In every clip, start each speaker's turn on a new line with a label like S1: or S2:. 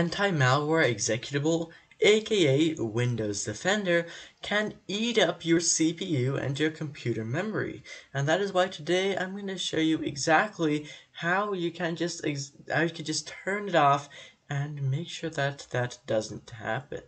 S1: Anti-malware executable, aka Windows Defender, can eat up your CPU and your computer memory. And that is why today I'm going to show you exactly how you can just how you can just turn it off and make sure that that doesn't happen.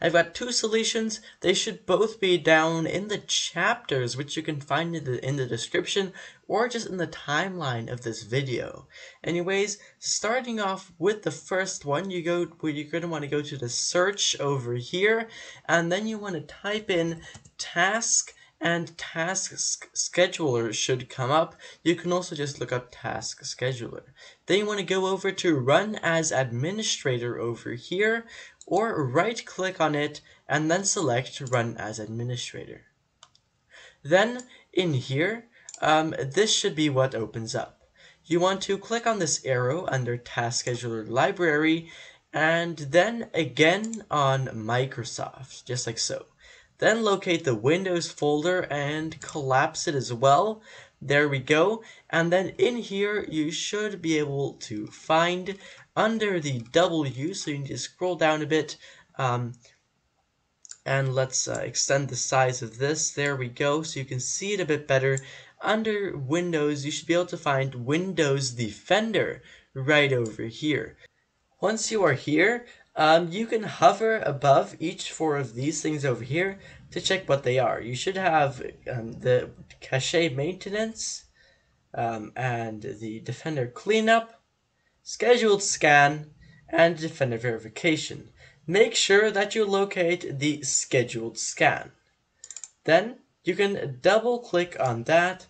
S1: I've got two solutions. They should both be down in the chapters, which you can find in the, in the description or just in the timeline of this video. Anyways, starting off with the first one, you go where you're going to want to go to the search over here, and then you want to type in task and task scheduler should come up. You can also just look up task scheduler. Then you want to go over to run as administrator over here or right click on it and then select run as administrator. Then in here, um, this should be what opens up. You want to click on this arrow under task scheduler library and then again on Microsoft, just like so. Then locate the Windows folder and collapse it as well. There we go. And then in here, you should be able to find under the W, so you need to scroll down a bit, um, and let's uh, extend the size of this. There we go, so you can see it a bit better. Under Windows, you should be able to find Windows Defender right over here. Once you are here, um, you can hover above each four of these things over here to check what they are. You should have um, the cache maintenance um, and the defender cleanup, scheduled scan, and defender verification. Make sure that you locate the scheduled scan. Then you can double click on that.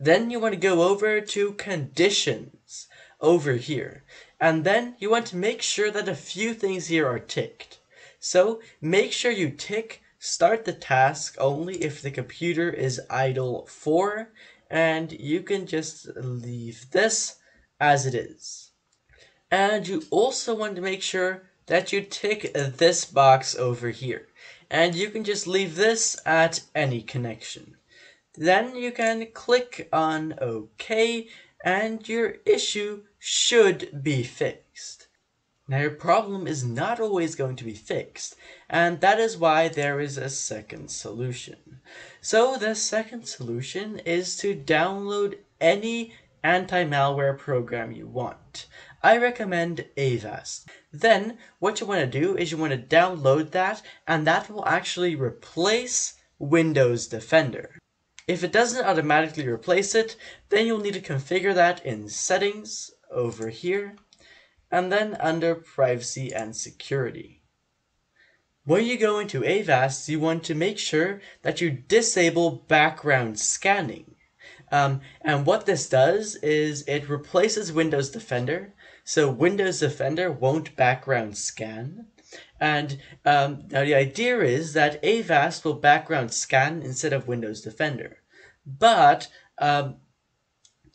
S1: Then you want to go over to conditions over here. And then you want to make sure that a few things here are ticked. So make sure you tick start the task only if the computer is idle for and you can just leave this as it is. And you also want to make sure that you tick this box over here. And you can just leave this at any connection. Then you can click on OK and your issue should be fixed. Now your problem is not always going to be fixed, and that is why there is a second solution. So the second solution is to download any anti-malware program you want. I recommend Avast. Then what you want to do is you want to download that and that will actually replace Windows Defender. If it doesn't automatically replace it, then you'll need to configure that in settings over here and then under privacy and security. When you go into Avast, you want to make sure that you disable background scanning. Um, and what this does is it replaces Windows Defender, so Windows Defender won't background scan. And um, now the idea is that Avast will background scan instead of Windows Defender. But um,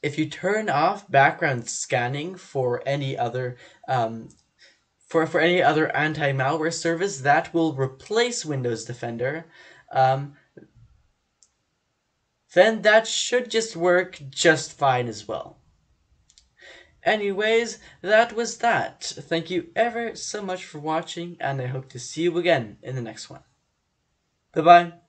S1: if you turn off background scanning for any other um, for, for any other anti-malware service, that will replace Windows Defender. Um, then that should just work just fine as well. Anyways, that was that. Thank you ever so much for watching, and I hope to see you again in the next one. Bye-bye.